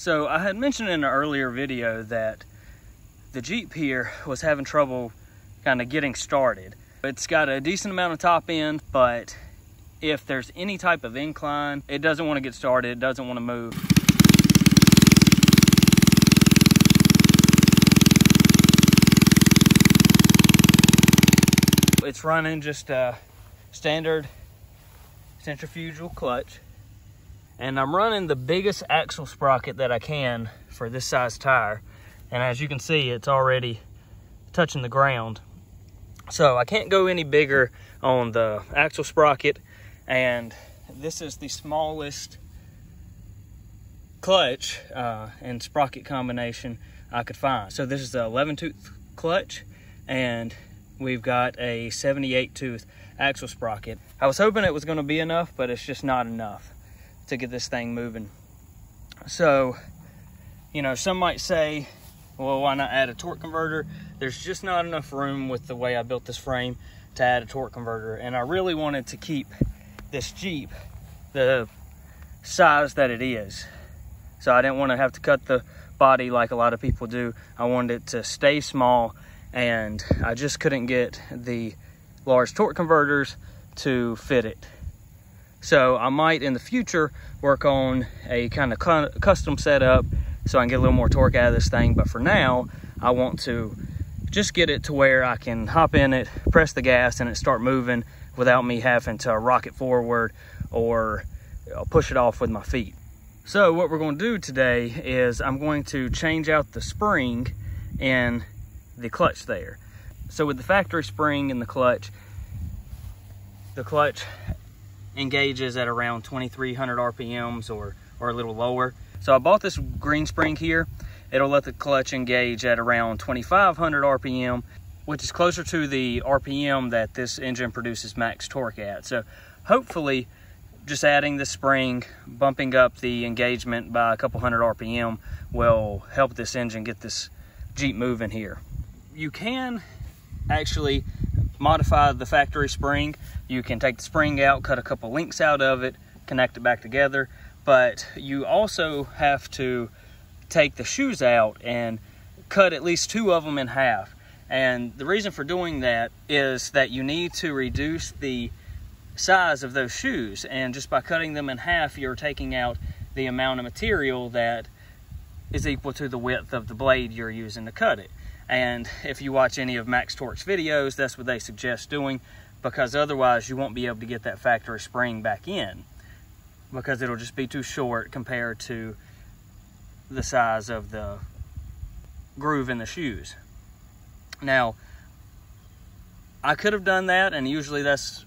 So I had mentioned in an earlier video that the Jeep here was having trouble kind of getting started. It's got a decent amount of top end, but if there's any type of incline, it doesn't want to get started, it doesn't want to move. It's running just a standard centrifugal clutch and I'm running the biggest axle sprocket that I can for this size tire. And as you can see, it's already touching the ground. So I can't go any bigger on the axle sprocket. And this is the smallest clutch uh, and sprocket combination I could find. So this is the 11 tooth clutch and we've got a 78 tooth axle sprocket. I was hoping it was gonna be enough, but it's just not enough to get this thing moving. So, you know, some might say, well, why not add a torque converter? There's just not enough room with the way I built this frame to add a torque converter. And I really wanted to keep this Jeep the size that it is. So I didn't want to have to cut the body like a lot of people do. I wanted it to stay small and I just couldn't get the large torque converters to fit it. So I might in the future work on a kind of custom setup so I can get a little more torque out of this thing. But for now, I want to just get it to where I can hop in it, press the gas, and it start moving without me having to rock it forward or push it off with my feet. So what we're going to do today is I'm going to change out the spring in the clutch there. So with the factory spring in the clutch, the clutch engages at around 2300 RPMs or, or a little lower. So I bought this green spring here. It'll let the clutch engage at around 2500 RPM, which is closer to the RPM that this engine produces max torque at. So hopefully just adding the spring, bumping up the engagement by a couple hundred RPM will help this engine get this Jeep moving here. You can actually modify the factory spring. You can take the spring out, cut a couple links out of it, connect it back together, but you also have to take the shoes out and cut at least two of them in half. And the reason for doing that is that you need to reduce the size of those shoes. And just by cutting them in half, you're taking out the amount of material that is equal to the width of the blade you're using to cut it. And if you watch any of Max Torque's videos, that's what they suggest doing because otherwise you won't be able to get that factory spring back in because it'll just be too short compared to the size of the groove in the shoes. Now, I could have done that, and usually that's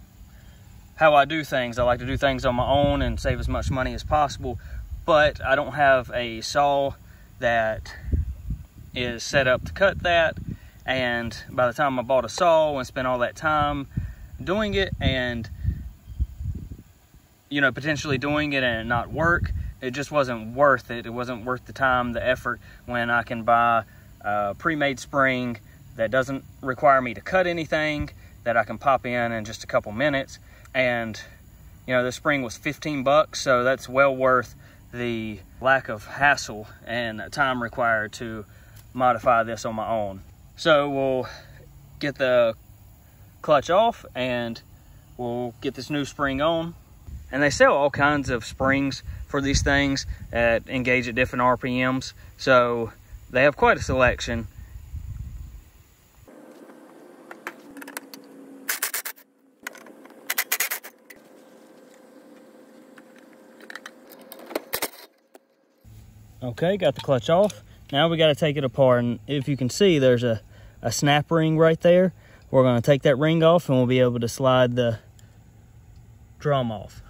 how I do things. I like to do things on my own and save as much money as possible, but I don't have a saw that is set up to cut that and by the time I bought a saw and spent all that time doing it and you know potentially doing it and not work. It just wasn't worth it. It wasn't worth the time the effort when I can buy a pre-made spring that doesn't require me to cut anything that I can pop in in just a couple minutes. And you know the spring was 15 bucks so that's well worth the lack of hassle and time required to modify this on my own. So we'll get the clutch off and we'll get this new spring on. And they sell all kinds of springs for these things that engage at different RPMs. So they have quite a selection. Okay, got the clutch off. Now we got to take it apart. And if you can see, there's a, a snap ring right there. We're going to take that ring off and we'll be able to slide the drum off.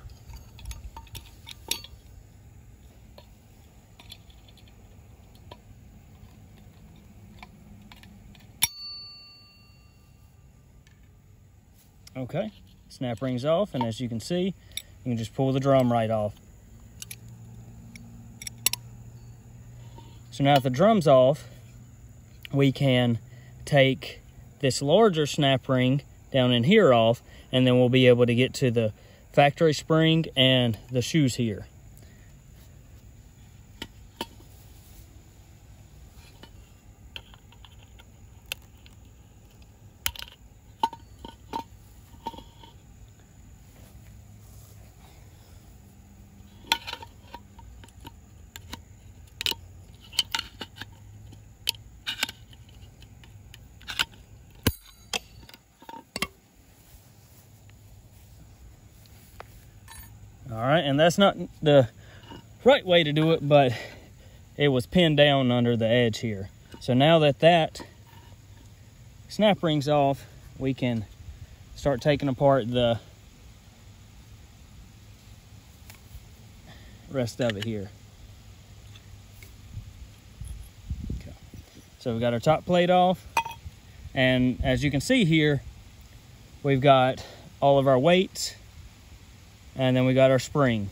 Okay, snap rings off, and as you can see, you can just pull the drum right off. So now if the drum's off, we can take this larger snap ring down in here off, and then we'll be able to get to the factory spring and the shoes here. All right, and that's not the right way to do it, but it was pinned down under the edge here. So now that that snap ring's off, we can start taking apart the rest of it here. Okay. So we've got our top plate off. And as you can see here, we've got all of our weights and then we got our spring.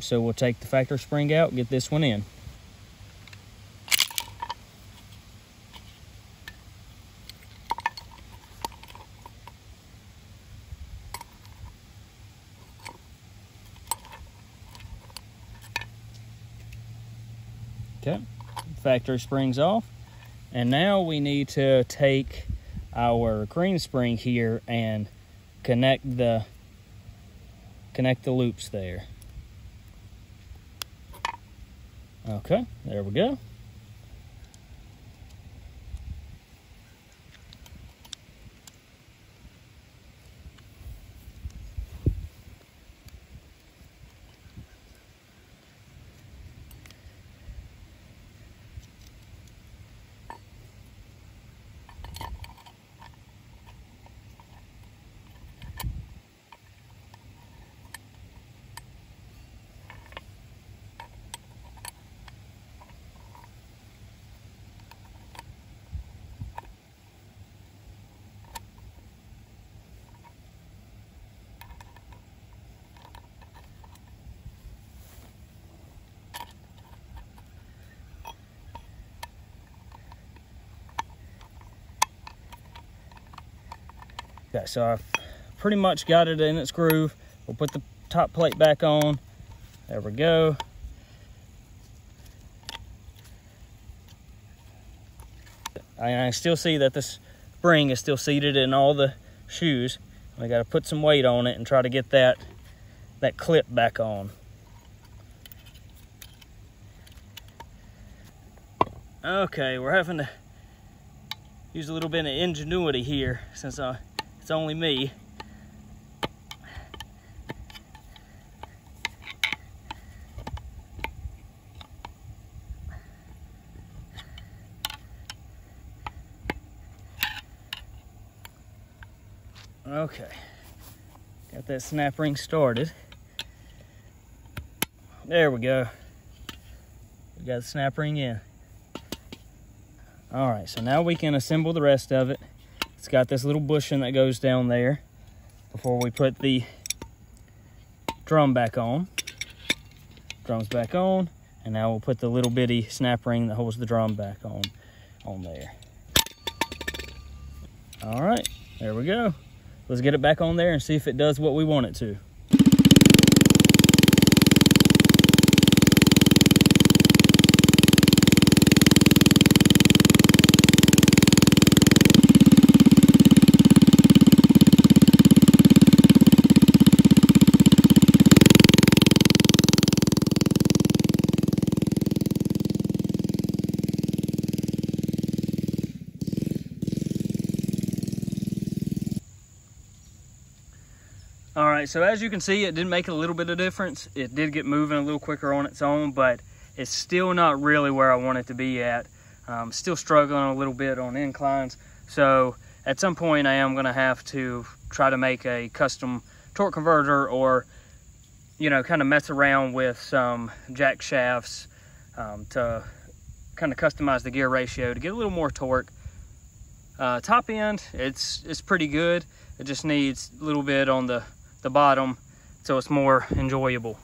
So we'll take the factory spring out, get this one in. Okay, factory springs off. And now we need to take our green spring here and connect the connect the loops there. Okay, there we go. Okay, so I've pretty much got it in its groove. We'll put the top plate back on. There we go. I, I still see that this spring is still seated in all the shoes. We got to put some weight on it and try to get that that clip back on. Okay, we're having to use a little bit of ingenuity here since I it's only me. Okay, got that snap ring started. There we go. We got the snap ring in. All right, so now we can assemble the rest of it. Got this little bushing that goes down there before we put the drum back on. Drum's back on, and now we'll put the little bitty snap ring that holds the drum back on, on there. All right, there we go. Let's get it back on there and see if it does what we want it to. All right, so as you can see, it did make a little bit of difference. It did get moving a little quicker on its own, but it's still not really where I want it to be at. Um, still struggling a little bit on inclines. So at some point I am gonna have to try to make a custom torque converter or, you know, kind of mess around with some jack shafts um, to kind of customize the gear ratio to get a little more torque. Uh, top end, it's, it's pretty good. It just needs a little bit on the the bottom so it's more enjoyable.